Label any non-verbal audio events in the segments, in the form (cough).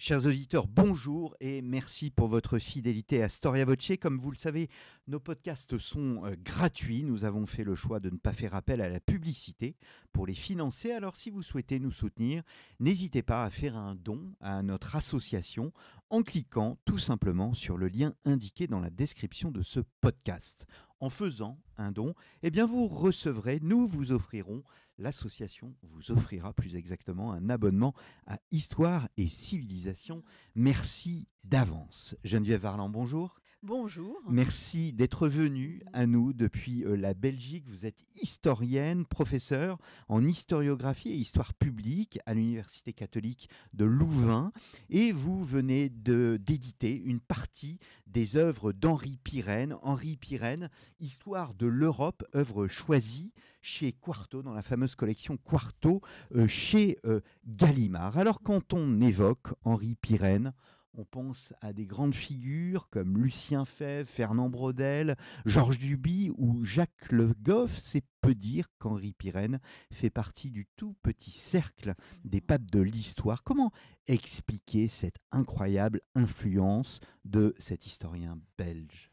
Chers auditeurs, bonjour et merci pour votre fidélité à Storia Voce. Comme vous le savez, nos podcasts sont euh, gratuits. Nous avons fait le choix de ne pas faire appel à la publicité pour les financer. Alors si vous souhaitez nous soutenir, n'hésitez pas à faire un don à notre association en cliquant tout simplement sur le lien indiqué dans la description de ce podcast. En faisant un don, eh bien vous recevrez, nous vous offrirons l'association vous offrira plus exactement un abonnement à Histoire et Civilisation. Merci d'avance. Geneviève Varland, bonjour. Bonjour. Merci d'être venu à nous depuis euh, la Belgique. Vous êtes historienne, professeure en historiographie et histoire publique à l'Université catholique de Louvain et vous venez d'éditer une partie des œuvres d'Henri Pirenne. Henri Pirenne, Histoire de l'Europe, œuvre choisie chez Quarto, dans la fameuse collection Quarto, euh, chez euh, Gallimard. Alors quand on évoque Henri Pirenne, on pense à des grandes figures comme Lucien Fèvre, Fernand Braudel, Georges Duby ou Jacques Le Goff. C'est peu dire qu'Henri Pirenne fait partie du tout petit cercle des papes de l'histoire. Comment expliquer cette incroyable influence de cet historien belge?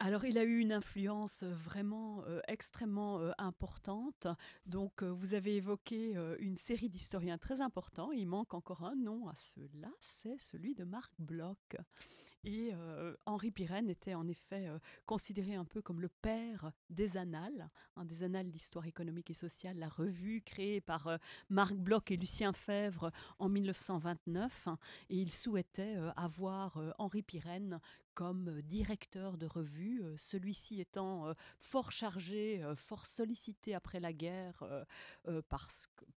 Alors, il a eu une influence vraiment extrêmement importante. Donc, vous avez évoqué une série d'historiens très importants. Il manque encore un nom à ceux-là, c'est celui de Marc Bloch. Et Henri Pirenne était en effet considéré un peu comme le père des annales, des annales d'histoire économique et sociale, la revue créée par Marc Bloch et Lucien Fèvre en 1929. et il souhaitait avoir Henri Pirenne comme directeur de revue, celui-ci étant fort chargé, fort sollicité après la guerre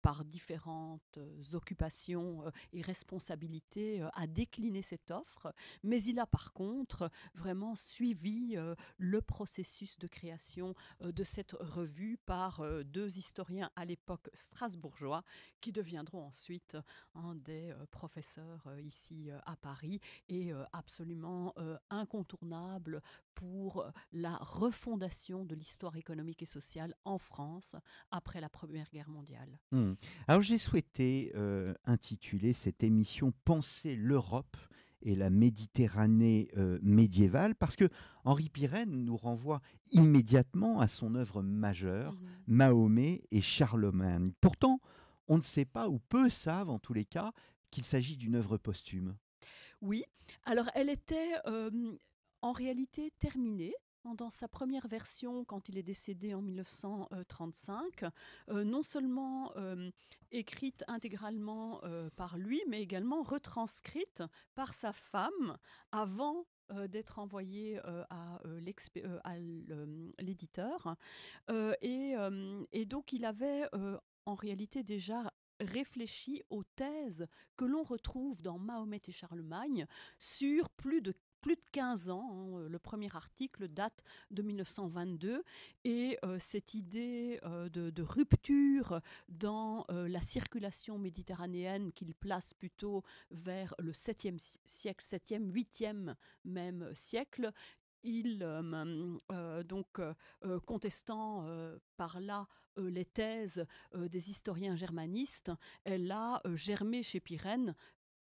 par différentes occupations et responsabilités, a décliné cette offre, mais il a par contre vraiment suivi le processus de création de cette revue par deux historiens à l'époque strasbourgeois qui deviendront ensuite un des professeurs ici à Paris et absolument incontournable pour la refondation de l'histoire économique et sociale en France après la Première Guerre mondiale. Hmm. Alors j'ai souhaité euh, intituler cette émission Penser l'Europe et la Méditerranée euh, médiévale, parce que Henri Pirenne nous renvoie immédiatement à son œuvre majeure, mhm. Mahomet et Charlemagne. Pourtant, on ne sait pas, ou peu savent en tous les cas, qu'il s'agit d'une œuvre posthume. Oui, alors elle était en réalité terminée dans sa première version, quand il est décédé en 1935, non seulement écrite intégralement par lui, mais également retranscrite par sa femme avant d'être envoyée à l'éditeur. Et, et, donc il avait en réalité déjà réfléchi aux thèses que l'on retrouve dans Mahomet et Charlemagne sur plus de plus de 15 ans. Hein, le premier article date de 1922 et euh, cette idée euh, de, rupture dans euh, la circulation méditerranéenne qu'il place plutôt vers le 7e siècle, 7e, 8e même siècle, il, donc contestant par là les thèses des historiens germanistes, elle a germé chez Pirenne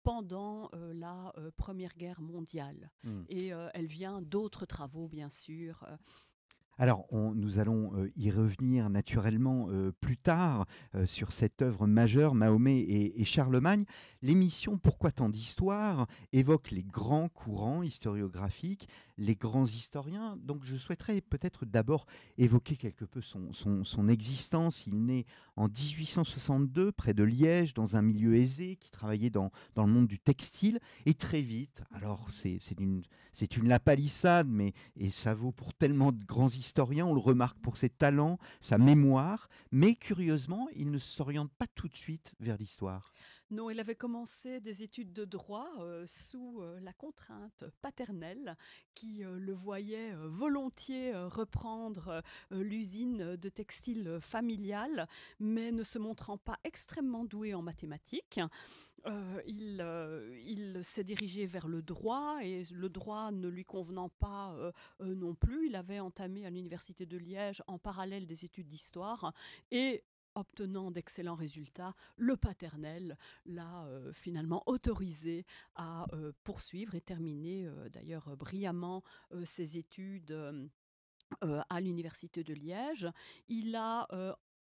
pendant la Première Guerre mondiale. Mmh. Et elle vient d'autres travaux, bien sûr, alors, nous allons euh, y revenir naturellement euh, plus tard euh, sur cette œuvre majeure, Mahomet et, Charlemagne. L'émission Pourquoi tant d'histoire évoque les grands courants historiographiques, les grands historiens. Donc, je souhaiterais peut-être d'abord évoquer quelque peu son, existence. Il naît en 1862 près de Liège, dans un milieu aisé, qui travaillait dans, dans le monde du textile. Et très vite, alors c'est une, une lapalissade, mais et ça vaut pour tellement de grands historiens, historien, on le remarque pour ses talents, sa mémoire, mais curieusement, il ne s'oriente pas tout de suite vers l'histoire. Non, il avait commencé des études de droit euh, sous euh, la contrainte paternelle qui euh, le voyait volontiers reprendre l'usine de textile familiale, mais ne se montrant pas extrêmement doué en mathématiques. il, il s'est dirigé vers le droit et le droit ne lui convenant pas non plus, il avait entamé à l'université de Liège en parallèle des études d'histoire et obtenant d'excellents résultats, le paternel l'a finalement autorisé à poursuivre et terminer d'ailleurs brillamment ses études. à l'université de Liège. Il a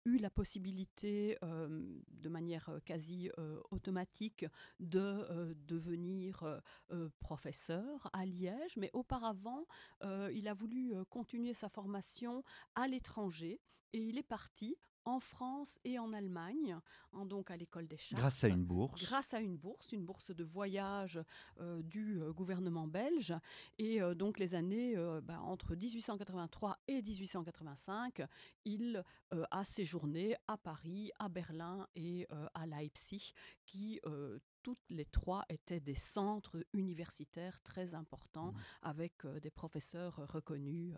eu la possibilité, de manière quasi automatique, de devenir professeur à Liège, mais auparavant, il a voulu continuer sa formation à l'étranger et il est parti en France et en Allemagne, hein, donc à l'école des Chartes. Grâce à une bourse. Grâce à une bourse, une bourse de voyage euh, du euh, gouvernement belge. Et euh, donc les années bah, entre 1883 et 1885, il a séjourné à Paris, à Berlin et à Leipzig, qui toutes les trois étaient des centres universitaires très importants mmh. avec des professeurs reconnus.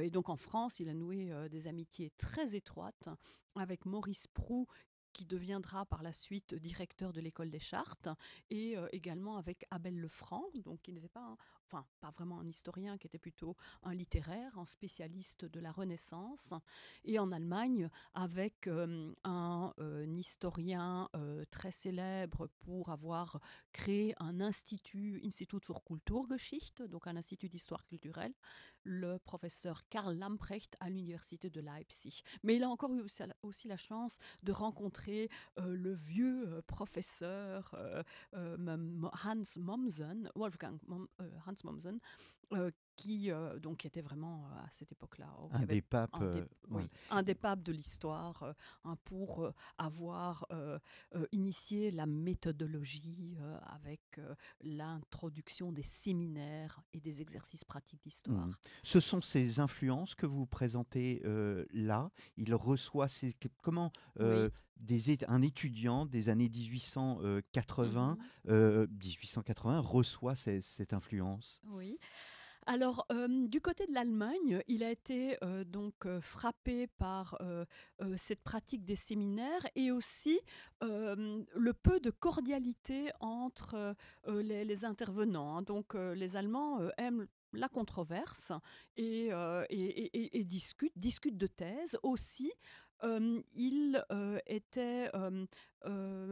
et donc en France, il a noué des amitiés très étroites avec Maurice Prou, qui deviendra par la suite directeur de l'école des chartes, et également avec Abel Lefranc, donc qui n'était pas enfin pas vraiment un historien, qui était plutôt un littéraire, un spécialiste de la Renaissance, et en Allemagne avec un, historien très célèbre pour avoir créé un institut, Institut für Kulturgeschichte, donc un institut d'histoire culturelle, le professeur Karl Lamprecht à l'université de Leipzig. Mais il a encore eu aussi la chance de rencontrer le vieux professeur Hans Mommsen, Wolfgang Hans Mommsen, euh, qui euh, donc était vraiment euh, à cette époque-là un des papes, un des, papes de l'histoire, pour avoir initié la méthodologie avec l'introduction des séminaires et des exercices pratiques d'histoire. Mmh. Ce sont ces influences que vous présentez là. Il reçoit ces, comment des, un étudiant des années 1880, 1880 mmh reçoit cette influence? Oui. Alors, du côté de l'Allemagne, il a été donc frappé par cette pratique des séminaires et aussi le peu de cordialité entre les, intervenants. Hein. Donc, les Allemands aiment la controverse et, et, discutent, discutent de thèses aussi. il était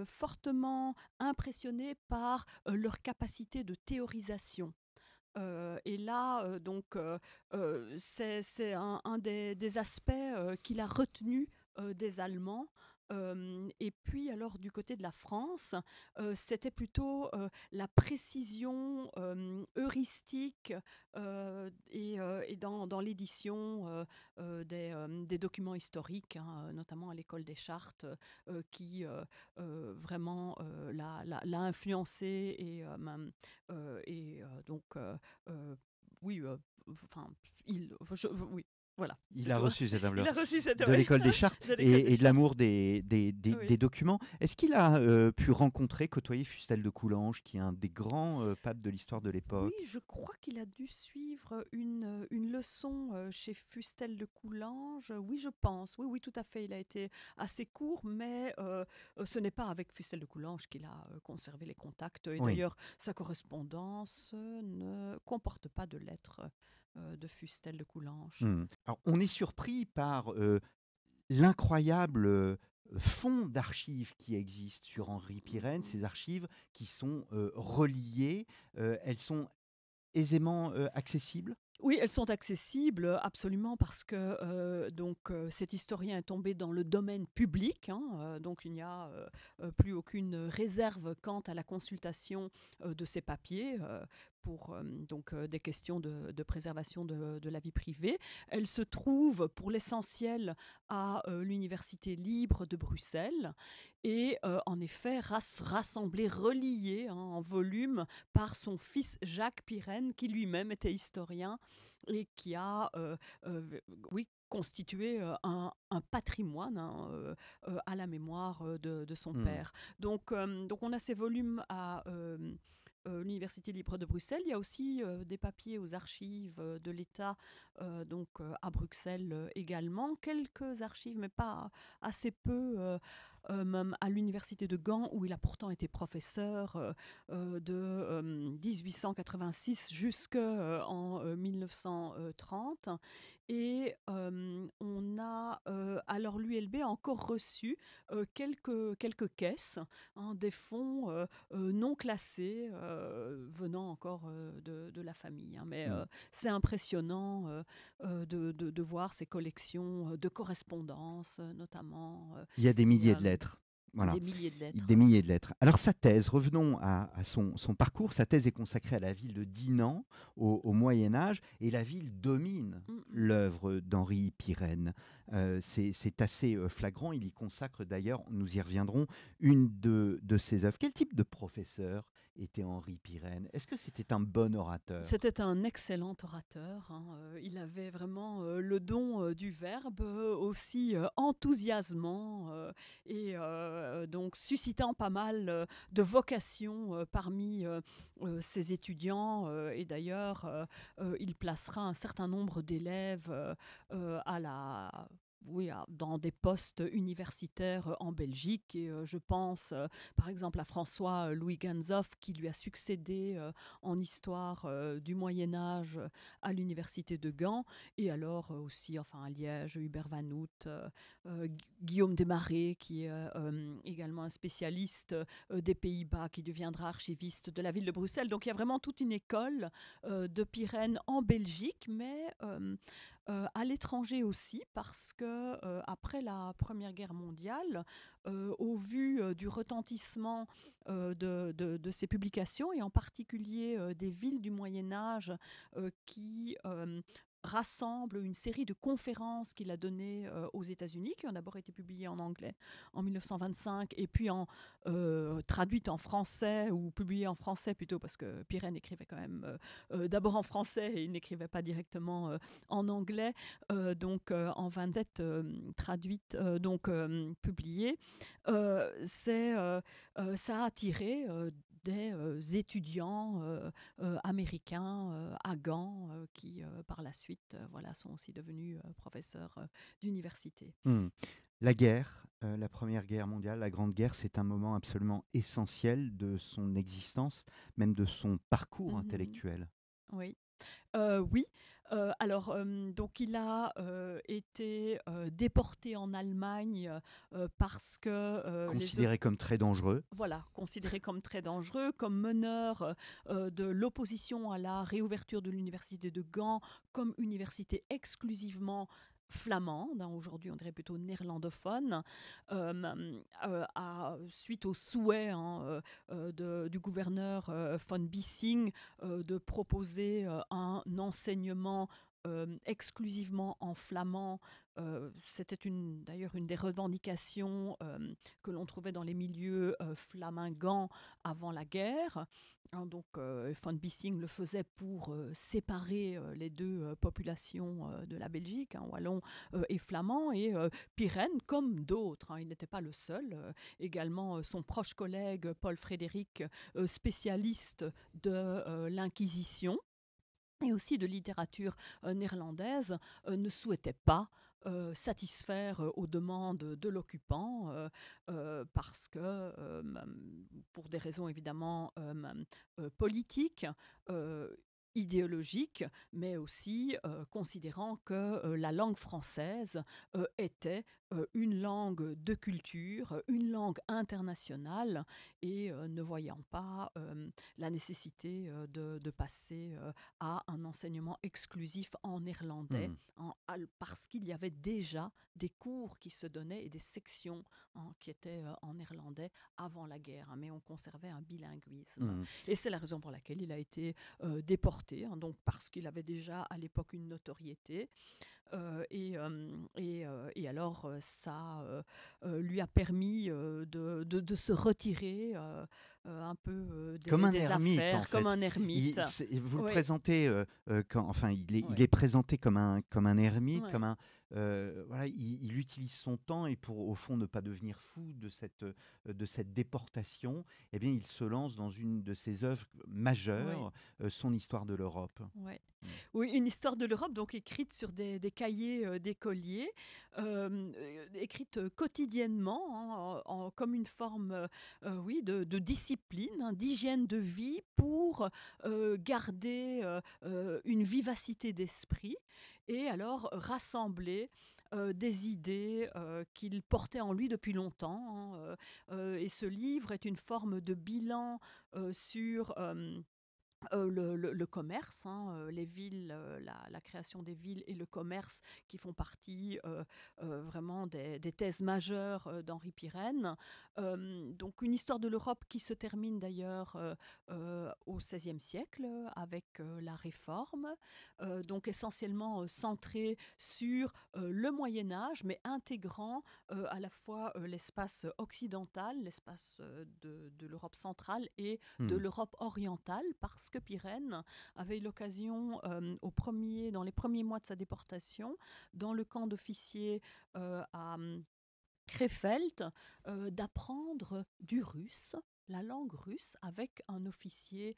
fortement impressionné par leur capacité de théorisation et là, donc, c'est un, des, aspects qu'il a retenu des Allemands et puis alors du côté de la France, c'était plutôt la précision heuristique et, dans, l'édition des, documents historiques, hein, notamment à l'école des chartes, qui vraiment l'a influencé et, et donc oui, enfin, il, oui, (laughs) il a, reçu cette enveloppe de l'école des (laughs) chartes et, de l'amour des, des, documents. Est-ce qu'il a euh, pu rencontrer, côtoyer Fustel de Coulanges, qui est un des grands euh, papes de l'histoire de l'époque? Oui, je crois qu'il a dû suivre une, une leçon euh, chez Fustel de Coulanges. Oui, je pense. Oui, oui, tout à fait. Il a été assez court, mais ce n'est pas avec Fustel de Coulanges qu'il a conservé les contacts. Et d'ailleurs, sa correspondance ne comporte pas de lettres euh, de Fustel de Coulanges. Mmh. Alors, on est surpris par euh, l'incroyable euh, fond d'archives qui existe sur Henri Pirenne, ces archives qui sont reliées, elles sont aisément accessibles? Oui, elles sont accessibles absolument parce que donc cet historien est tombé dans le domaine public, hein, donc il n'y a plus aucune réserve quant à la consultation de ces papiers pour donc des questions de, préservation de, la vie privée. Elle se trouve pour l'essentiel à l'université libre de Bruxelles et en effet rassemblée, reliée hein, en volume par son fils Jacques Pirenne qui lui-même était historien et qui a oui constitué un, patrimoine hein, à la mémoire de, son mmh. père. Donc, donc on a ces volumes à euh, l'Université libre de Bruxelles. Il y a aussi des papiers aux archives de l'État, donc à Bruxelles également. Quelques archives, mais pas assez peu même à l'université de Gand, où il a pourtant été professeur de 1886 jusqu'en 1930. Et on a, alors l'ULB a encore reçu quelques, quelques caisses, hein, des fonds non classés venant encore de, de, la famille. Hein. mais mmh. c'est impressionnant de, de, voir ces collections de correspondances, notamment. Il y a des milliers de lettres. Des milliers de lettres. Des milliers de lettres. Alors sa thèse, revenons à, son, parcours. Sa thèse est consacrée à la ville de Dinan au, Moyen Âge et la ville domine mm. l'œuvre d'Henri Pirenne. Euh, c'est assez euh, flagrant. Il y consacre d'ailleurs, nous y reviendrons, une de, de ses œuvres. Quel type de professeur était Henri Pirenne? Est-ce que c'était un bon orateur? C'était un excellent orateur. Hein. Euh, il avait vraiment le don du verbe, aussi enthousiasmant et donc suscitant pas mal de vocations parmi ses étudiants. et d'ailleurs, il placera un certain nombre d'élèves à la oui, dans des postes universitaires euh, en Belgique. Et euh, je pense euh, par exemple à François Louis Ganzoff qui lui a succédé en histoire du Moyen Âge à l'université de Gand. Et alors aussi enfin, à Liège, Hubert Van Hout, Guillaume Desmarais qui est également un spécialiste des Pays-Bas qui deviendra archiviste de la ville de Bruxelles. Donc il y a vraiment toute une école de Pyrène en Belgique, mais euh, à l'étranger aussi, parce que euh, après la Première Guerre mondiale, euh, au vu du retentissement de, de, ces publications, et en particulier des villes du Moyen Âge qui rassemble une série de conférences qu'il a données euh, aux États-Unis, qui ont d'abord été publiées en anglais en 1925 et puis euh, traduites en français ou publiées en français plutôt parce que Pirenne écrivait quand même euh, d'abord en français et il n'écrivait pas directement en anglais, donc en 27 traduites, donc publiées. c'est, ça a attiré des étudiants américains à Gand qui par la suite voilà, sont aussi devenus professeurs d'université. Mmh. La guerre, la Première Guerre mondiale, la Grande Guerre, c'est un moment absolument essentiel de son existence, même de son parcours mmh intellectuel. Oui, oui, alors, donc il a été déporté en Allemagne parce que considéré comme très dangereux. Voilà, considéré comme très dangereux, comme meneur de l'opposition à la réouverture de l'université de Gand comme université exclusivement flamande, hein, aujourd'hui on dirait plutôt néerlandophone, euh, à, suite au souhait hein, de, du gouverneur von Bissing de proposer un enseignement exclusivement en flamand. C'était d'ailleurs une des revendications que l'on trouvait dans les milieux flamingants avant la guerre. Hein, donc, von Bissing le faisait pour séparer les deux populations de la Belgique, hein, wallon et flamand. Et Pirenne, comme d'autres, il n'était pas le seul. également, son proche collègue Paul Frédéric, spécialiste de l'Inquisition, et aussi de littérature euh, néerlandaise euh, ne souhaitait pas euh, satisfaire aux demandes de l'occupant parce que, pour des raisons évidemment politiques, idéologique, mais aussi considérant que la langue française était une langue de culture, une langue internationale, et ne voyant pas la nécessité de, passer à un enseignement exclusif en néerlandais, mmh. parce qu'il y avait déjà des cours qui se donnaient et des sections hein, qui étaient en néerlandais avant la guerre, hein, mais on conservait un bilinguisme. Mmh. Et c'est la raison pour laquelle il a été déporté Hein, donc parce qu'il avait déjà à l'époque une notoriété. et, et, alors, ça lui a permis de, se retirer un peu des, comme un ermite, affaires, comme un ermite. vous le présentez, quand, enfin, il est, il est présenté comme un, comme un ermite, comme un euh, voilà, il, utilise son temps et pour au fond ne pas devenir fou de cette, euh, de cette déportation, eh bien, il se lance dans une de ses œuvres majeures, euh, son histoire de l'Europe. Mmh. Oui, une histoire de l'Europe donc écrite sur des, cahiers d'écoliers, écrite quotidiennement hein, en, comme une forme, oui, de, discipline, hein, d'hygiène de vie pour garder une vivacité d'esprit et alors rassembler des idées qu'il portait en lui depuis longtemps. Hein, et ce livre est une forme de bilan sur le, commerce, hein, les villes, la, création des villes et le commerce qui font partie vraiment des, thèses majeures d'Henri Pirenne. donc une histoire de l'Europe qui se termine d'ailleurs au XVIe siècle avec la Réforme, donc essentiellement centrée sur le Moyen Âge, mais intégrant à la fois l'espace occidental, l'espace de, l'Europe centrale et de mmh. l'Europe orientale, parce que Pirenne avait eu l'occasion, euh, dans les premiers mois de sa déportation, dans le camp d'officiers euh, à Krefeld, euh, d'apprendre du russe la langue russe avec un officier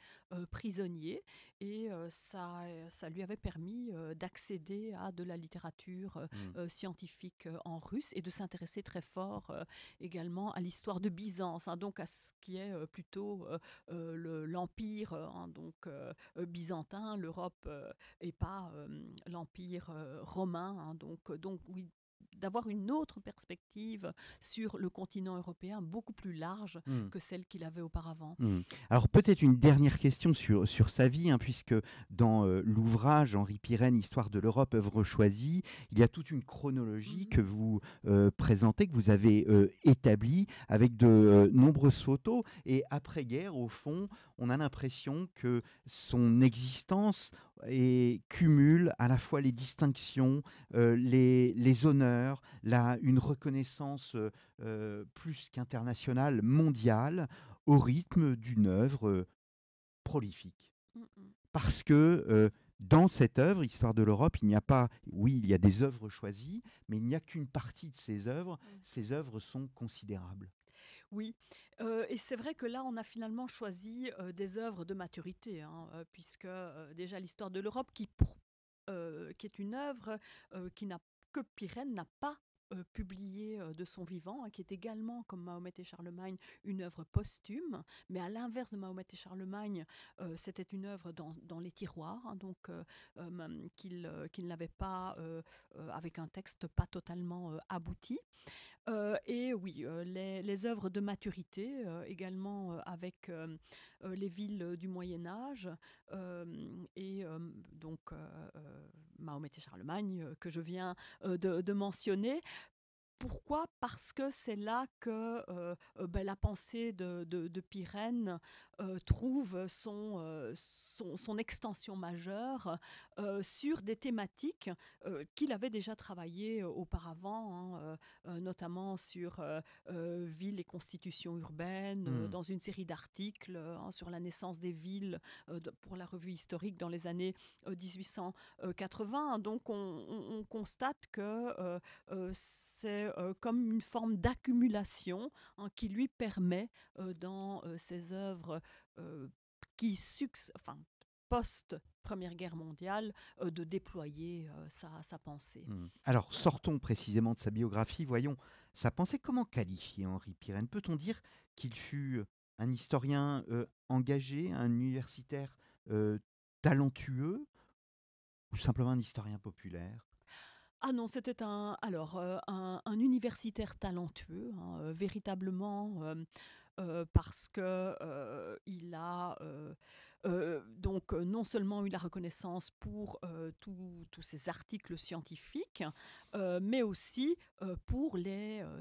prisonnier et ça, ça lui avait permis d'accéder à de la littérature mmh. scientifique en russe et de s'intéresser très fort également à l'histoire de Byzance, hein, donc à ce qui est plutôt l'empire hein, donc byzantin, l'Europe et pas l'empire romain. Hein, donc, donc oui, d'avoir une autre perspective sur le continent européen beaucoup plus large hmm. que celle qu'il avait auparavant. Hmm. Alors peut-être une dernière question sur, sur sa vie, hein, puisque dans euh, l'ouvrage Henri Pirenne, Histoire de l'Europe, œuvre choisie, il y a toute une chronologie mhm. que vous euh, présentez, que vous avez euh, établie avec de nombreuses photos. Et après-guerre, au fond, on a l'impression que son existence et cumule à la fois les distinctions, les, les honneurs, une reconnaissance euh, euh, plus qu'internationale, mondiale, au rythme d'une œuvre euh, prolifique. Mmh. Parce que dans cette œuvre, Histoire de l'Europe, il n'y a pas, oui, il y a des œuvres choisies, mais il n'y a qu'une partie de ces œuvres. Mmh. Ces œuvres sont considérables. Oui, et c'est vrai que là, on a finalement choisi des œuvres de maturité, hein, puisque déjà l'histoire de l'Europe, qui, est une œuvre que Pirenne n'a pas publié de son vivant, hein, qui est également, comme Mahomet et Charlemagne, une œuvre posthume. Mais à l'inverse de Mahomet et Charlemagne, c'était une œuvre dans, les tiroirs, hein, donc qu'il n'avait pas, avec un texte pas totalement abouti. Et oui, les, œuvres de maturité, également avec les villes du Moyen Âge, et donc Mahomet et Charlemagne, que je viens de, mentionner, pourquoi? Parce que c'est là que ben, la pensée de, de, de euh, trouve son, euh, son, son, extension majeure euh, sur des thématiques qu'il avait déjà travaillées auparavant, hein, notamment sur villes et constitutions urbaines, hmm. dans une série d'articles hein, sur la naissance des villes pour la revue historique dans les années 1880. Donc on, on constate que c'est comme une forme d'accumulation hein, qui lui permet dans ses œuvres euh, qui enfin, post-Première Guerre mondiale, euh, de déployer euh, sa, sa, pensée. Hmm. Alors, sortons précisément de sa biographie, voyons sa pensée. Comment qualifier Henri Pirenne? Peut-on dire qu'il fut un historien engagé, un universitaire talentueux, ou simplement un historien populaire? Ah non, c'était un alors un, un, universitaire talentueux, hein, véritablement parce que il a donc non seulement eu la reconnaissance pour tous ces articles scientifiques, mais aussi pour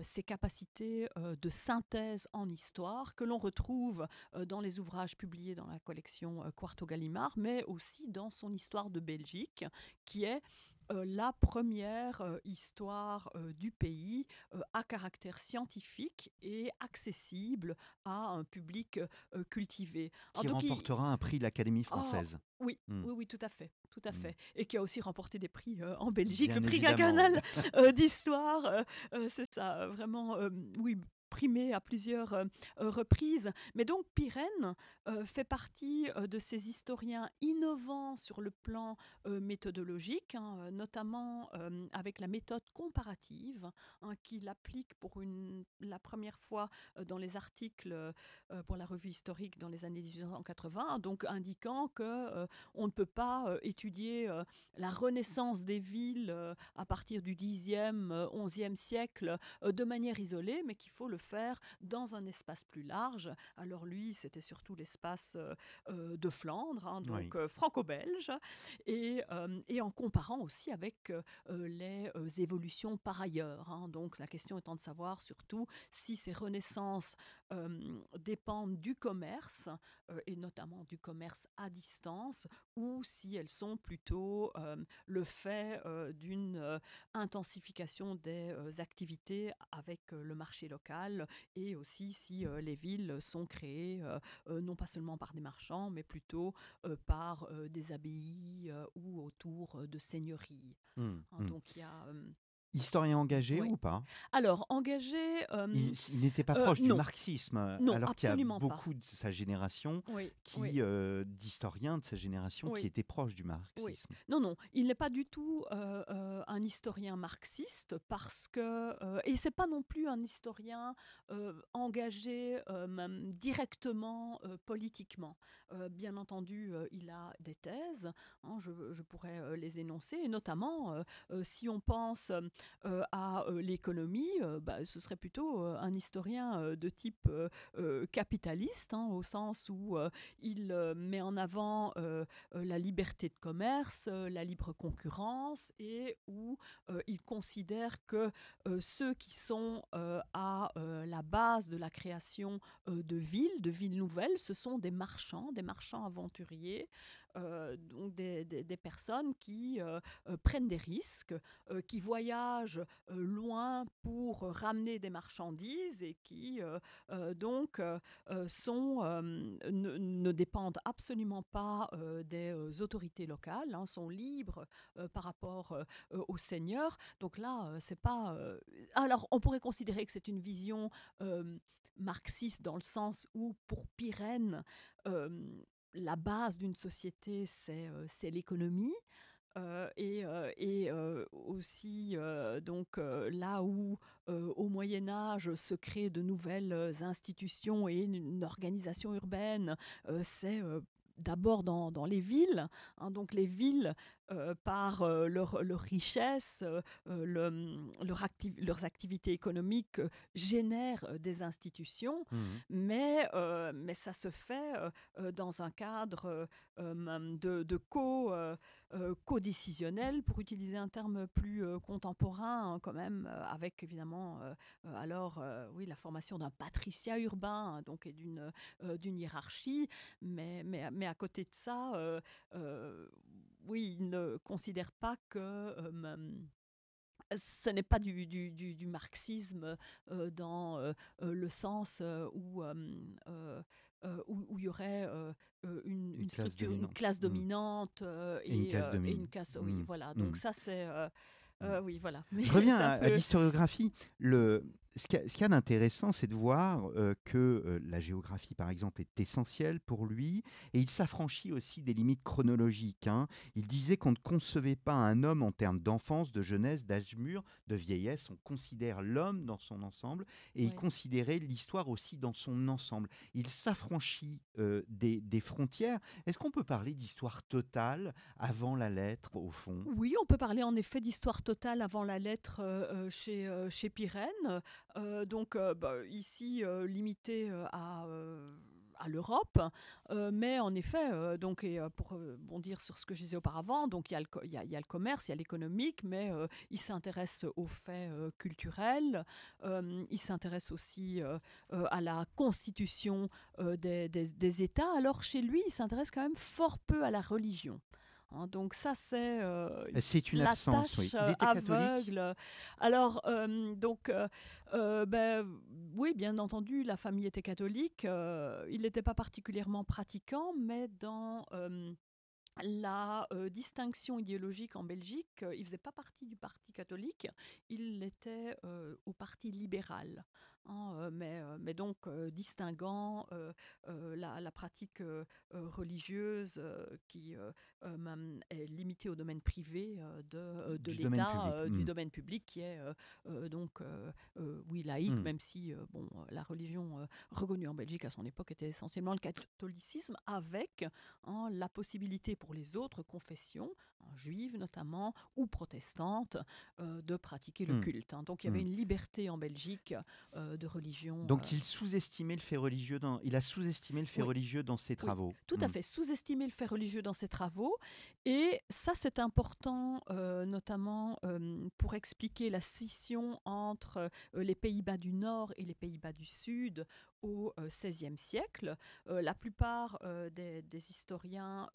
ses capacités de synthèse en histoire que l'on retrouve dans les ouvrages publiés dans la collection Quarto Gallimard, mais aussi dans son histoire de Belgique, qui est la première histoire du pays à caractère scientifique et accessible à un public cultivé. Qui remportera un prix de l'Académie oh, française. oui, mmh. oui, oui, tout à fait, tout à mmh. fait. Et qui a aussi remporté des prix en Belgique, le prix Gaganal d'histoire. c'est ça, vraiment, oui, primé à plusieurs euh, euh, reprises. Mais donc Pirenne euh, fait partie de ces historiens innovants sur le plan méthodologique, hein, notamment avec la méthode comparative, hein, qu'il applique pour une, la première fois dans les articles pour la revue historique dans les années 1880, donc indiquant que on ne peut pas étudier la renaissance des villes à partir du 10e, 11e siècle de manière isolée, mais qu'il faut le faire dans un espace plus large. Alors lui, c'était surtout l'espace euh, euh, de Flandre, hein, donc euh, franco-belge, et, et, en comparant aussi avec les évolutions par ailleurs. Hein. Donc la question étant de savoir surtout si ces renaissances dépendent du commerce, et notamment du commerce à distance, ou si elles sont plutôt le fait d'une intensification des activités avec le marché local et aussi si les villes sont créées non pas seulement par des marchands, mais plutôt par des abbayes ou autour de seigneuries. Mmh, hein, mmh. Donc il y a Historien engagé ou pas? Alors, engagé. il, n'était pas proche du marxisme, alors qu'il y a beaucoup de sa génération, qui, d'historiens de sa génération, qui étaient proches du marxisme. Non, non, il n'est pas du tout un historien marxiste, parce que. et c'est pas non plus un historien engagé directement politiquement. bien entendu, il a des thèses, hein, je, je, pourrais les énoncer, et notamment si on pense euh, à euh, l'économie, euh, bah, ce serait plutôt un historien de type capitaliste, hein, au sens où il met en avant la liberté de commerce, la libre concurrence, et où il considère que ceux qui sont à la base de la création de villes, de villes nouvelles, ce sont des marchands, des marchands aventuriers, euh, donc des, des, personnes qui euh, euh, prennent des risques, qui voyagent loin pour ramener des marchandises et qui donc sont, ne, ne, dépendent absolument pas des autorités locales, hein, sont libres par rapport aux seigneurs. Donc là, c'est pas. alors, on pourrait considérer que c'est une vision marxiste dans le sens où, pour Pirenne, la base d'une société, c'est l'économie. et, aussi donc là où au Moyen Âge se créent de nouvelles institutions et une, organisation urbaine, c'est d'abord dans, dans, les villes. Hein, donc les villes euh, par euh, leur, leur, richesse, euh, le, leur leurs activités économiques génèrent des institutions, mmh. Mais, mais ça se fait dans un cadre de, de co, co-décisionnel, pour utiliser un terme plus contemporain, hein, quand même, avec évidemment alors oui la formation d'un patriciat urbain, hein, donc et d'une d'une hiérarchie, mais, mais, mais à côté de ça, oui, il ne considère pas que ce n'est pas du, du, du, marxisme dans le sens où, où, il y aurait une, une, structure, une classe mmh. dominante et, une classe, et une classe oui, mmh. voilà. Donc mmh. ça, c'est... oui, voilà. (laughs) Je reviens à, l'historiographie. Le, ce qu'il y a, d'intéressant, c'est de voir que la géographie, par exemple, est essentielle pour lui, et il s'affranchit aussi des limites chronologiques. Hein. Il disait qu'on ne concevait pas un homme en termes d'enfance, de jeunesse, d'âge mûr, de vieillesse. On considère l'homme dans son ensemble, et il considérait l'histoire aussi dans son ensemble. Il s'affranchit des, des, frontières. Est-ce qu'on peut parler d'histoire totale avant la lettre, au fond? Oui, on peut parler en effet d'histoire totale avant la lettre chez, chez Pirène. Euh, donc euh, bah, ici euh, limité à l'Europe. mais en effet, donc, pour bondir sur ce que je disais auparavant, donc il y, a le, commerce, il y a l'économique, mais il s'intéresse aux faits culturels, il s'intéresse aussi à la constitution des, États. Alors chez lui, il s'intéresse quand même fort peu à la religion. Hein. donc ça, c'est c'est une absence. Oui. Il était aveugle. Alors donc ben, oui, bien entendu, la famille était catholique. il n'était pas particulièrement pratiquant, mais dans la distinction idéologique en Belgique, il faisait pas partie du parti catholique, il était au parti libéral. Hein, mais, mais, donc distinguant la, pratique religieuse qui est limitée au domaine privé de, de l'État, du mmh. domaine public qui est donc oui laïque, mmh. même si bon la religion reconnue en Belgique à son époque était essentiellement le catholicisme, avec hein, la possibilité pour les autres confessions, hein, juives notamment ou protestantes, de pratiquer le mmh. culte. Donc il y avait une liberté en Belgique de religion. Donc euh, il sous-estimait le fait religieux dans, il a sous-estimé le fait religieux dans ses travaux. tout à hmm. fait, sous-estimé le fait religieux dans ses travaux. Et ça, c'est important, euh, notamment euh, pour expliquer la scission entre les Pays-Bas du Nord et les Pays-Bas du Sud au XVIe siècle. la plupart des, historiens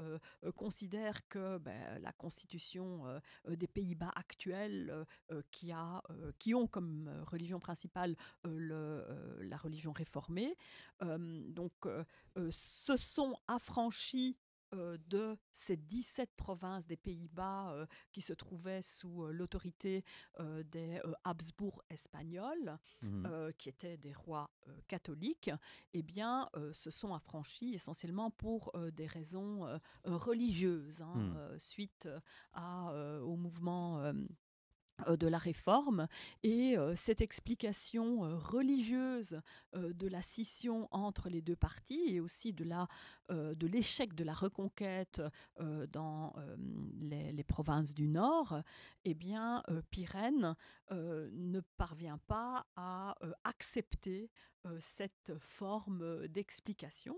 considèrent que ben, la constitution des Pays-Bas actuels, qui, a, qui ont comme religion principale la religion réformée, donc se sont affranchis euh, de ces 17 provinces des Pays-Bas euh, qui se trouvaient sous euh, l'autorité des Habsbourg espagnols, mmh qui étaient des rois catholiques, eh bien, se sont affranchis essentiellement pour des raisons religieuses, hein, mmh. suite à, au mouvement de la réforme et euh, cette explication euh, religieuse de la scission entre les deux parties et aussi de la de l'échec de la reconquête dans les, provinces du Nord, eh bien Pyrène ne parvient pas à accepter cette forme d'explication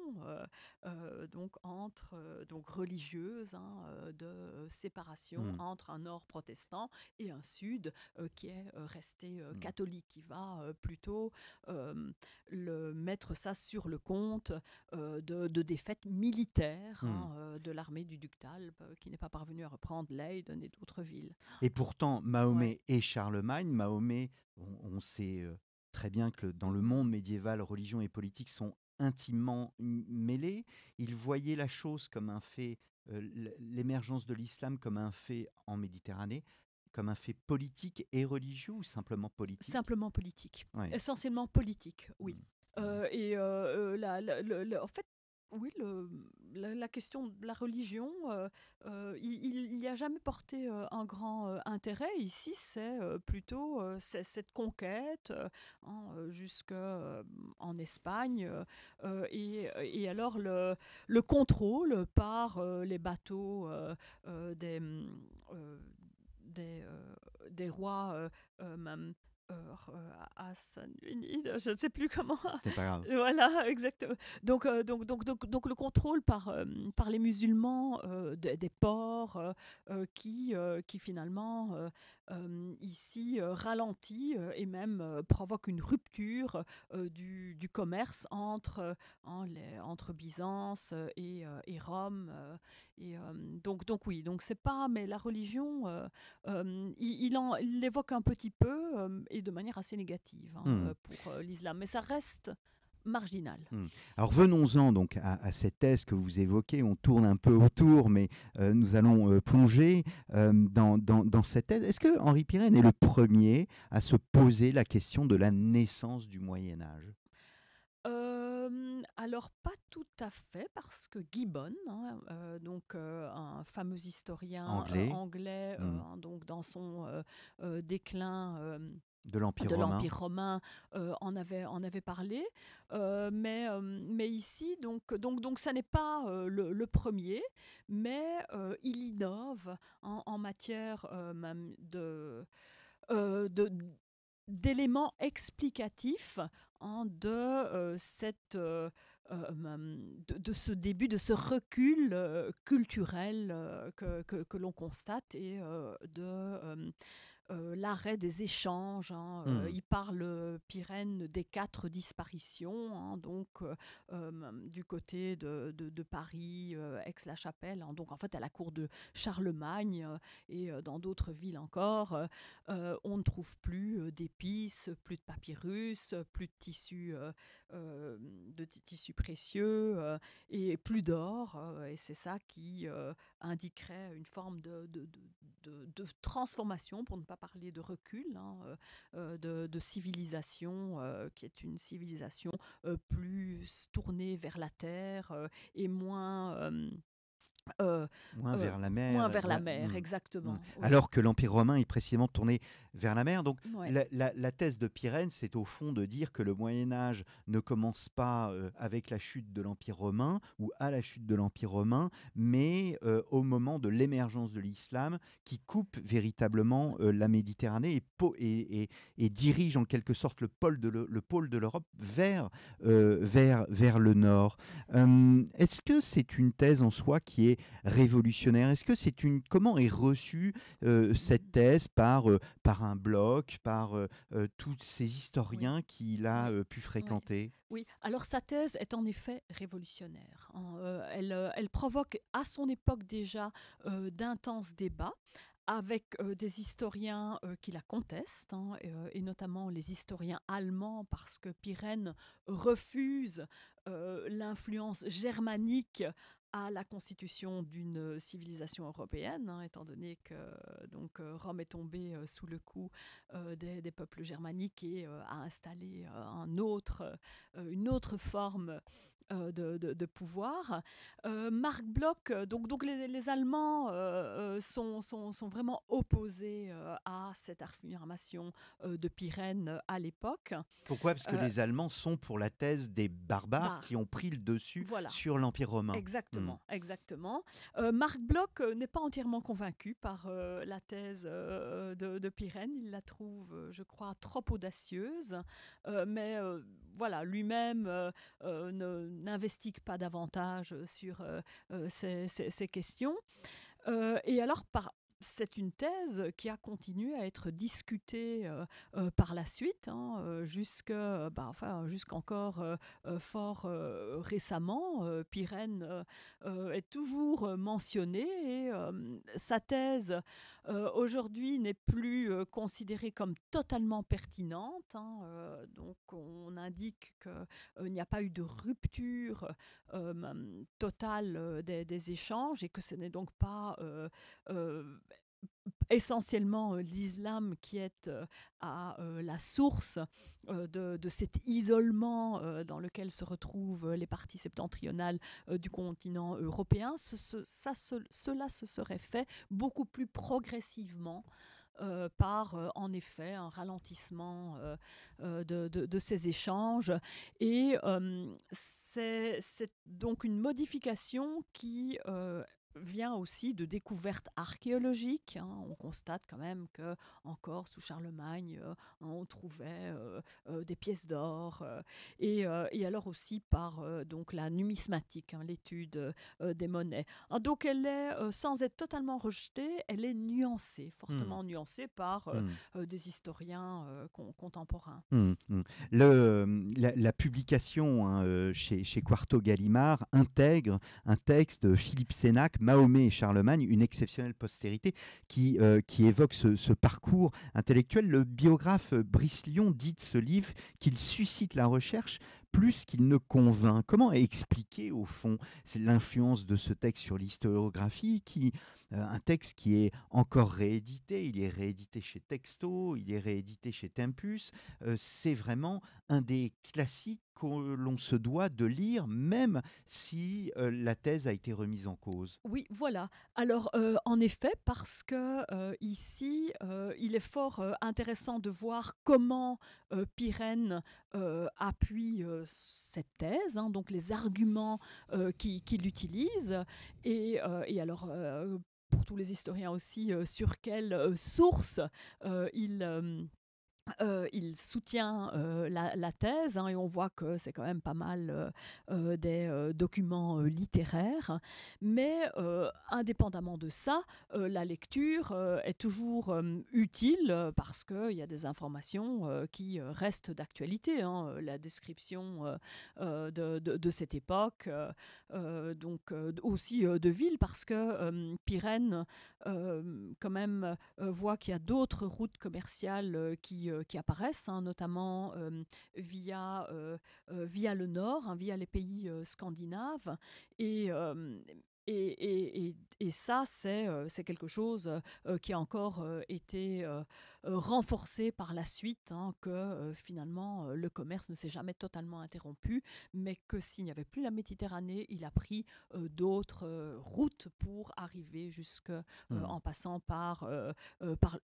donc entre donc religieuse hein, de séparation mmh. entre un nord protestant et un sud qui est resté mmh. catholique qui va plutôt le mettre ça sur le compte de, défaites militaires mmh. hein, de l'armée du duc d'Albe qui n'est pas parvenu à reprendre Leyden et d'autres villes. Et pourtant Mahomet et Charlemagne, Mahomet on sait très bien que dans le monde médiéval, religion et politique sont intimement mêlés. Ils voyaient la chose comme un fait, euh, l'émergence de l'islam comme un fait en Méditerranée, comme un fait politique et religieux ou simplement politique? Simplement politique. Essentiellement politique, oui. Mmh. Euh, et euh, la, en fait, oui, la, question de la religion, euh, euh, il n'y a jamais porté euh, un grand intérêt. Ici, c'est plutôt cette conquête hein, jusqu'en Espagne et, alors le, le contrôle par les bateaux des, des, des, rois je ne sais plus comment. (laughs) C'était pas grave. (laughs) Voilà, exactement. Donc, euh, donc, donc, donc, donc, le contrôle par, euh, par les musulmans euh, des ports qui, qui finalement ici ralentit et même provoque une rupture du, du, commerce entre, les, entre Byzance et, et Rome. et, donc, donc oui, donc c'est pas, mais la religion, il, il, l'évoque un petit peu et de manière assez négative hein, mmh. pour l'islam, mais ça reste marginal. Hmm. Alors venons-en donc à, cette thèse que vous évoquez. On tourne un peu autour, mais euh, nous allons euh, plonger euh, dans, dans, cette thèse. Est-ce que Henri Pirenne est le premier à se poser la question de la naissance du Moyen Âge? Alors pas tout à fait parce que Gibbon, hein, donc un fameux historien anglais, hmm. donc dans son déclin de l'Empire romain, euh, en, avait, en avait parlé. Euh, mais, euh, mais ici, donc, donc, donc ça n'est pas le, premier, mais il innove en, matière même de, de d'éléments explicatifs hein, de cette de, ce début de ce recul culturel que, que, que l'on constate et de l'arrêt des échanges. Hein, Mmh. il parle, Pirène, des quatre disparitions, hein, donc du côté de, de Paris, Aix-la-Chapelle, hein, donc en fait à la cour de Charlemagne et dans d'autres villes encore, on ne trouve plus d'épices, plus de papyrus, plus de tissus, de tissus précieux et plus d'or. et c'est ça qui indiquerait une forme de, de, de, transformation, pour ne pas parler de recul, hein, de, civilisation, qui est une civilisation plus tournée vers la terre et moins euh, moins euh, vers la mer. Moins vers la mer, mmh, exactement. mmh. Alors que l'Empire romain est précisément tourné vers la mer. Donc Ouais. la, la- thèse de Pyrène, c'est au fond de dire que le Moyen Âge ne commence pas euh, avec la chute de l'Empire romain ou à la chute de l'Empire romain, mais euh, au moment de l'émergence de l'islam qui coupe véritablement euh, la Méditerranée et, po- et- et- et dirige en quelque sorte le pôle de le, le pôle de l'Europe vers, vers, vers le nord. Est-ce que c'est une thèse en soi qui est révolutionnaire? Est-ce que c'est une comment est reçue cette thèse par par un bloc, par euh, tous ces historiens qu'il a Oui. pu fréquenter Oui, alors sa thèse est en effet révolutionnaire. hein. Elle, elle provoque à son époque déjà d'intenses débats avec euh, des historiens euh, qui la contestent, hein, euh, et notamment les historiens allemands, parce que Pyrène refuse l'influence germanique à la constitution d'une civilisation européenne, hein, étant donné que donc, euh, Rome est tombée euh, sous le coup euh, des, peuples germaniques et euh, a installé euh, euh, une autre forme euh, de, de- de pouvoir. Euh, Marc Bloch, euh, donc, donc les, les Allemands euh, euh, sont, sont, sont vraiment opposés euh, à cette affirmation euh, de Pyrène euh, à l'époque. Pourquoi? Parce que Euh, les Allemands sont pour la thèse des barbares Bar- qui ont pris le dessus Voilà. sur l'Empire romain. Exactement, exactement. Euh, Marc Bloch euh, n'est pas entièrement convaincu par euh, la thèse euh, de, de Pyrène. Il la trouve, euh, je crois, trop audacieuse. Euh, mais euh, voilà, lui-même euh, euh, ne- n'investigue pas davantage sur euh, euh, ces, questions. Euh, et alors, par, c'est une thèse qui a continué à être discutée euh, euh, par la suite, jusqu'encore fort récemment. Euh, est toujours euh, mentionné et euh, sa thèse aujourd'hui n'est plus considérée comme totalement pertinente. hein, donc on indique qu'il n'y a pas eu de rupture totale des, échanges et que ce n'est donc pas essentiellement l'islam qui est à la source de, de cet isolement dans lequel se retrouvent les parties septentrionales du continent européen. Cela se serait fait beaucoup plus progressivement. par en effet un ralentissement de, de- ces échanges. Et c'est donc une modification qui vient aussi de découvertes archéologiques. hein. On constate quand même que encore sous Charlemagne, euh, on trouvait euh, euh, des pièces d'or, et, et alors aussi par donc la numismatique, hein, l'étude des monnaies. Ah, donc elle est, sans être totalement rejetée, elle est nuancée, fortement nuancée par Hmm. des historiens con- contemporains. Le, la, la publication hein, chez, chez Quarto Gallimard intègre un texte de Philippe Sénac, Mahomet et Charlemagne, une exceptionnelle postérité, qui, euh, qui évoque ce, ce parcours intellectuel. Le biographe Brice Lyon dit de ce livre qu'il suscite la recherche plus qu'il ne convainc. Comment expliquer au fond l'influence de ce texte sur l'historiographie qui un texte qui est encore réédité, il est réédité chez Texto, il est réédité chez Tempus, euh, c'est vraiment un des classiques que l'on se doit de lire, même si euh, la thèse a été remise en cause. Oui, voilà. Alors, euh, en effet, parce que euh, ici, euh, il est fort euh, intéressant de voir comment euh, Pyrène euh, appuie euh, cette thèse, hein, donc les arguments euh, qui- qu'il utilise, et, euh, et alors. Pour tous les historiens aussi, euh, sur quelle euh, source euh, il, il soutient la, thèse hein, et on voit que c'est quand même pas mal des documents littéraires. Mais indépendamment de ça, la lecture est toujours utile parce qu'il y a des informations qui restent d'actualité. Hein. la description de, cette époque, donc aussi de ville, parce que Pyrène quand même voit qu'il y a d'autres routes commerciales qui euh, qui apparaissent, hein, notamment via, via le nord, hein, via les pays scandinaves. Et, et, et, ça, c'est quelque chose qui a encore été renforcé par la suite, hein, que finalement le commerce ne s'est jamais totalement interrompu, mais que s'il n'y avait plus la Méditerranée, il a pris d'autres routes pour arriver jusque mmh. en passant par, par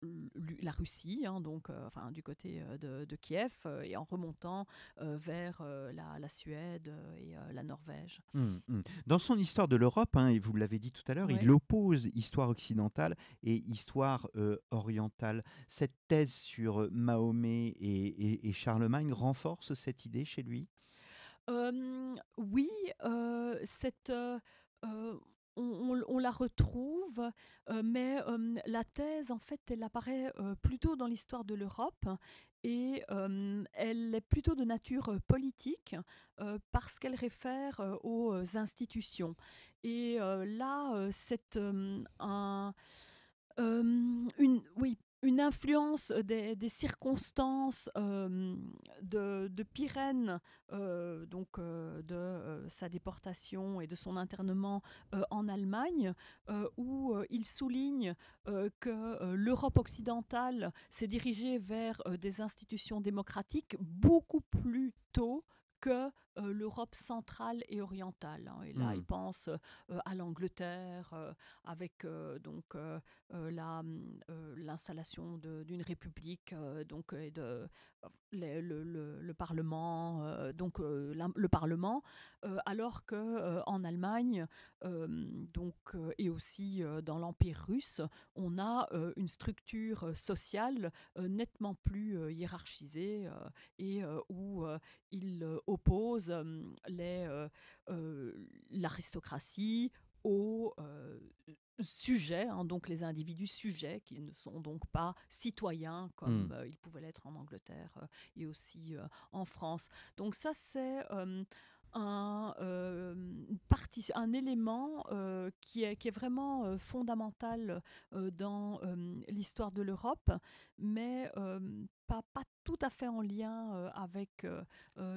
la Russie, hein, donc enfin du côté de, de Kiev, et en remontant vers la, la, Suède et la Norvège. Mmh, mmh. Dans son histoire de l'Europe, et vous l'avez dit tout à l'heure, il oppose histoire occidentale et histoire euh, orientale. Cette thèse sur euh, Mahomet et, Charlemagne renforce cette idée chez lui? Oui, euh, on, la retrouve, euh, mais la thèse, en fait, elle apparaît euh, plutôt dans l'histoire de l'Europe et elle est plutôt de nature politique parce qu'elle réfère aux institutions. Et là, c'est un, une, oui, une influence des, circonstances de, de, Pyrène, donc de sa déportation et de son internement en Allemagne, où il souligne que l'Europe occidentale s'est dirigée vers des institutions démocratiques beaucoup plus tôt que l'Europe centrale et orientale. Hein. Et là, il mmh. pense à l'Angleterre, avec donc la, mmh, l'installation d'une république, donc et de le, Parlement, donc le Parlement, alors que en Allemagne, donc et aussi dans l'Empire russe, on a une structure sociale nettement plus hiérarchisée et où il oppose l'aristocratie aux sujets, hein, donc les individus sujets qui ne sont donc pas citoyens comme mmh. ils pouvaient l'être en Angleterre et aussi en France. Donc ça c'est un, un élément qui, est, qui est vraiment fondamental dans l'histoire de l'Europe, mais pas, pas tout à fait en lien avec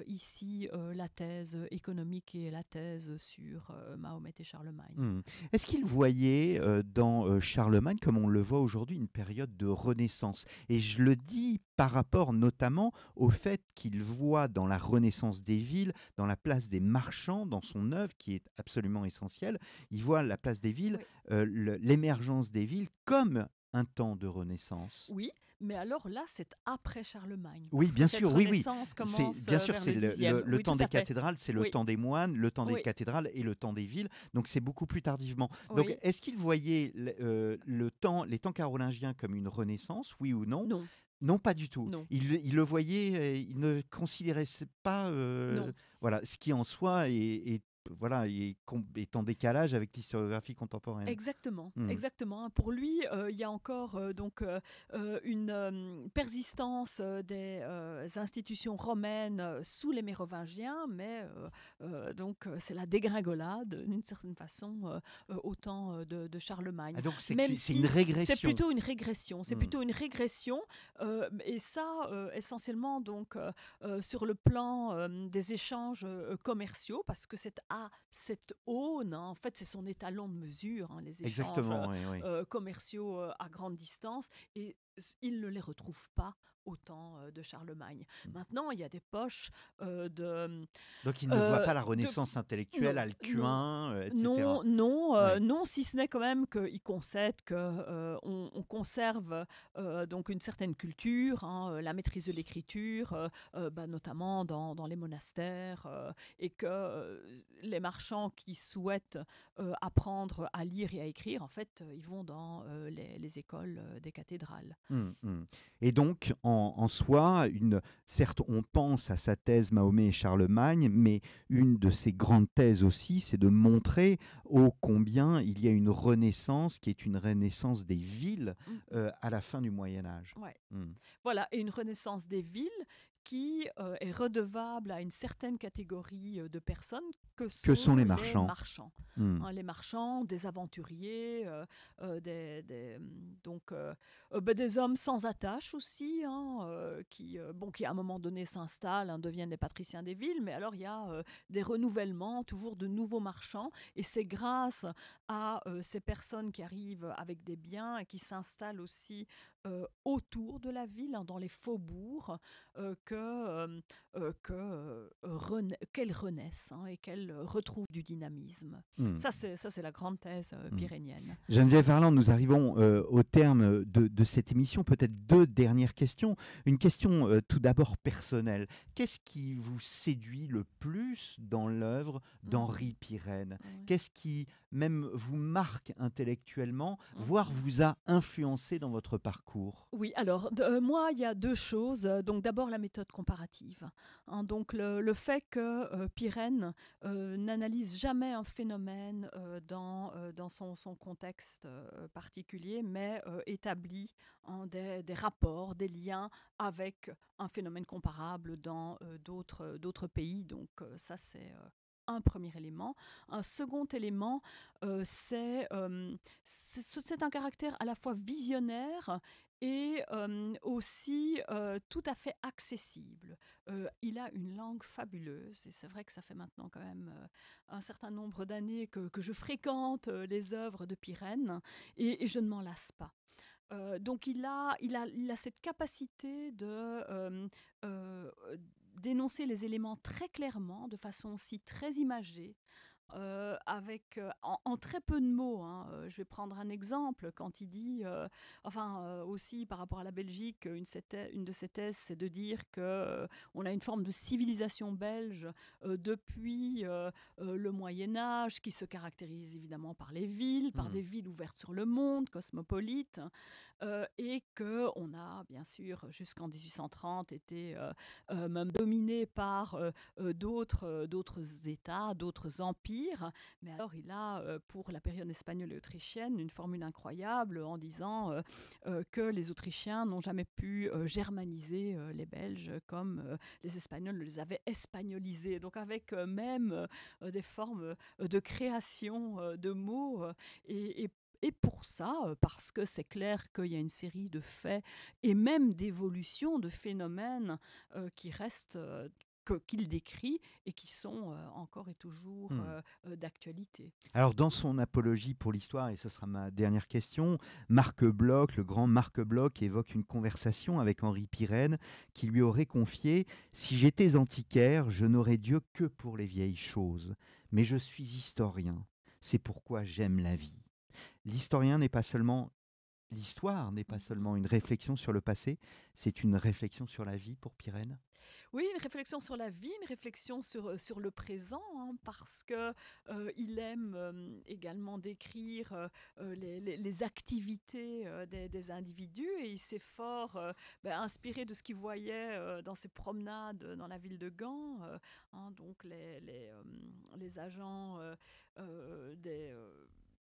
ici la thèse économique et la thèse sur Mahomet et Charlemagne. Hmm. Est-ce qu'il voyait dans Charlemagne, comme on le voit aujourd'hui, une période de renaissance? Et je le dis par rapport notamment au fait qu'il voit dans la renaissance des villes, dans la place des marchands, dans son œuvre qui est absolument essentielle, il voit la place des villes, l'émergence des villes comme un temps de renaissance. Oui, mais alors là, c'est après Charlemagne. Oui, bien sûr, oui, oui. C'est bien sûr, c'est le, temps des cathédrales, c'est le temps des moines, le temps des cathédrales et le temps des villes. Donc c'est beaucoup plus tardivement. Donc est-ce qu'il voyait euh, le temps, les temps carolingiens comme une renaissance, oui ou non? Non. Non, pas du tout. Il, il, le voyait, euh, il ne considérait pas, euh, voilà, ce qui en soi est voilà, est, est en décalage avec l'historiographie contemporaine. Exactement, mmh. exactement. Pour lui, euh, il y a encore euh, donc euh, une persistance des institutions romaines sous les Mérovingiens, mais donc c'est la dégringolade d'une certaine façon au temps de, Charlemagne. Ah, donc c'est une régression. C'est plutôt une régression. C'est mmh. plutôt une régression, et ça essentiellement donc sur le plan des échanges commerciaux, parce que cette aune, hein, en fait, c'est son étalon de mesure, hein, les échanges euh, commerciaux euh, à grande distance, et il ne les retrouve pas au temps de Charlemagne. Mmh. Maintenant, il y a des poches de... Donc il ne voit pas la renaissance intellectuelle, Alcuin, etc. Non, non, non, si ce n'est quand même qu'il concède qu'on on conserve donc une certaine culture, hein, la maîtrise de l'écriture, bah, notamment dans, dans, les monastères, et que les marchands qui souhaitent apprendre à lire et à écrire, en fait, ils vont dans les, les, écoles des cathédrales. Mmh, mmh. Et donc, en, soi, une, certes, on pense à sa thèse Mahomet et Charlemagne, mais une de ses grandes thèses aussi, c'est de montrer ô combien il y a une renaissance qui est une renaissance des villes mmh. euh, à la fin du Moyen Âge. Voilà, et une renaissance des villes qui euh, est redevable à une certaine catégorie euh, de personnes que sont, les marchands. Hmm. Hein, les marchands, des aventuriers, euh, des, donc, bah, des hommes sans attache aussi, hein, qui, bon, qui à un moment donné s'installent, hein, deviennent des patriciens des villes, mais alors il y a des renouvellements, toujours de nouveaux marchands, et c'est grâce à ces personnes qui arrivent avec des biens et qui s'installent aussi autour de la ville, dans les faubourgs, que que, que qu'elle renaisse hein, et qu'elle retrouve du dynamisme. Mmh. Ça, c'est ça, c'est la grande thèse mmh. pyrénienne. Geneviève Varland, nous arrivons au terme de, de, cette émission. Peut-être deux dernières questions. Une question tout d'abord personnelle. Qu'est-ce qui vous séduit le plus dans l'œuvre d'Henri mmh. Pirenne? Qu'est-ce qui même vous marque intellectuellement, voire vous a influencé dans votre parcours Oui, alors moi, il y a deux choses. Donc d'abord la méthode comparative. Hein. donc le, fait que euh, Pirenne euh, n'analyse jamais un phénomène euh, dans, dans son, son contexte particulier, mais établit hein, des, des, rapports, des liens avec un phénomène comparable dans d'autres pays. Donc ça, c'est un premier élément. Un second élément, c'est c'est un caractère à la fois visionnaire et aussi tout à fait accessible. il a une langue fabuleuse et c'est vrai que ça fait maintenant quand même un certain nombre d'années que, je fréquente les œuvres de Pirenne et, je ne m'en lasse pas. donc il a, il, a, il a cette capacité de d'énoncer les éléments très clairement, de façon aussi très imagée, euh, avec euh, en, très peu de mots. Hein. Euh, je vais prendre un exemple quand il dit, enfin aussi par rapport à la Belgique, une, une de ses thèses, c'est de dire que on a une forme de civilisation belge depuis le Moyen Âge, qui se caractérise évidemment par les villes, par mmh. des villes ouvertes sur le monde, cosmopolites, euh, et que on a bien sûr jusqu'en 1830 été euh, euh, même dominé par d'autres d'autres États, d'autres empires. Mais alors il a pour la période espagnole et autrichienne une formule incroyable en disant que les Autrichiens n'ont jamais pu germaniser les Belges comme les Espagnols les avaient espagnolisés. Donc avec même des formes de création de mots et, et et pour ça, euh, parce que c'est clair qu'il y a une série de faits et même d'évolutions, de phénomènes euh, qui restent euh, qu'il décrit et qui sont encore et toujours mmh. d'actualité. Alors dans son apologie pour l'histoire, et ce sera ma dernière question, Marc Bloch, le grand Marc Bloch, évoque une conversation avec Henri Pirenne qui lui aurait confié « Si j'étais antiquaire, je n'aurais Dieu que pour les vieilles choses, mais je suis historien, c'est pourquoi j'aime la vie. » L'historien n'est pas seulement l'histoire n'est pas mmh. seulement une réflexion sur le passé, c'est une réflexion sur la vie pour Pirenne Oui, une réflexion sur la vie, une réflexion sur, sur le présent, hein, parce que euh, il aime également décrire euh, les, activités des, individus et il s'est fort ben, inspiré de ce qu'il voyait dans ses promenades dans la ville de Gand, hein, donc les, les, les agents des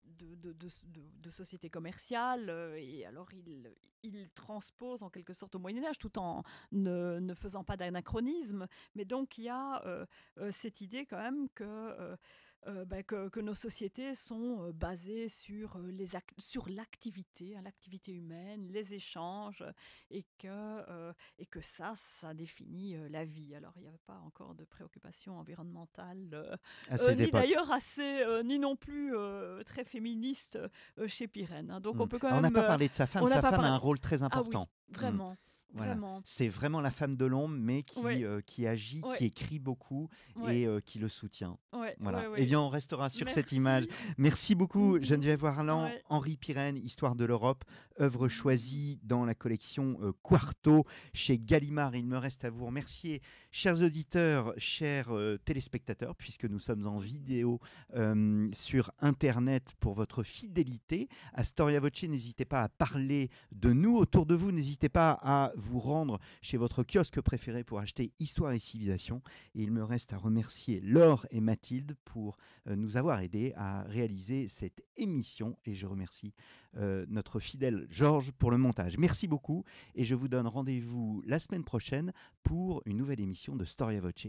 de, de, de, sociétés commerciales euh, et alors il, il transpose en quelque sorte au Moyen Âge tout en ne, ne faisant pas d'anachronisme. Mais donc il y a euh, euh, cette idée quand même que euh, bah, que, nos sociétés sont euh, basées sur, euh, les sur l'activité, hein, l'activité humaine, les échanges, et que, et que ça, ça définit la vie. Alors, il n'y avait pas encore de préoccupation environnementale, ni d'ailleurs assez, ni non plus très féministe chez Pirenne. Hein. Donc, on mmh. peut quand même. On n'a pas parlé de sa femme, sa femme a un rôle très ah important. Mmh. Voilà. C'est vraiment la femme de l'ombre, mais qui, Ouais. euh, qui agit, Ouais. qui écrit beaucoup Ouais, et euh, qui le soutient. Voilà. Eh bien, on restera sur cette image. Merci beaucoup, Mhm. (laughs) Geneviève Warland. Henri Pirenne, Histoire de l'Europe, œuvre choisie dans la collection euh, Quarto chez Gallimard. Il me reste à vous remercier, chers auditeurs, chers téléspectateurs, puisque nous sommes en vidéo sur Internet pour votre fidélité à Storia Voce. N'hésitez pas à parler de nous autour de vous. N'hésitez pas à vous rendre chez votre kiosque préféré pour acheter Histoire et Civilisation. Et il me reste à remercier Laure et Mathilde pour euh, nous avoir aidés à réaliser cette émission. Et je remercie euh, notre fidèle Georges pour le montage. Merci beaucoup et je vous donne rendez-vous la semaine prochaine pour une nouvelle émission de Storia Voce.